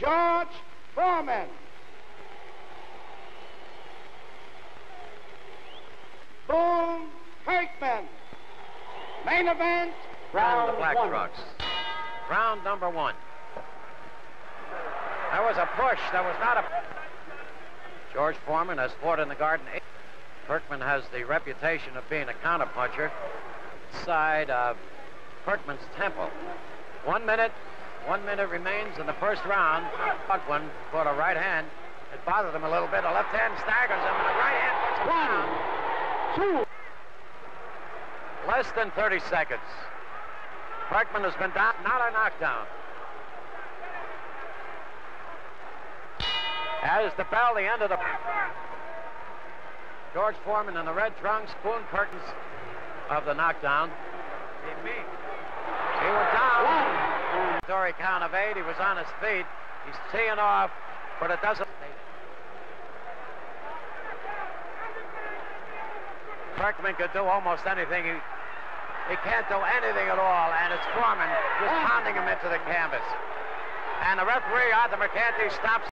George Foreman. Boone Kirkman. Main event, round the black one. trucks. Round number one. That was a push. That was not a. George Foreman has fought in the Garden. Kirkman has the reputation of being a counterpuncher. Side of Kirkman's temple. One minute. One minute remains in the first round. Caught a right hand. It bothered him a little bit. The left hand staggers him, and the right hand puts him down. Two. Less than 30 seconds. Kirkman has been down, not a knockdown. As the bell, the end of the. George Foreman in the red trunks, spoon Curtains of the knockdown. He went down. Count of eight. He was on his feet. He's teeing off, but it doesn't. Kirkman could do almost anything. He, he can't do anything at all, and it's Foreman just pounding him into the canvas. And the referee, Arthur Mercante, stops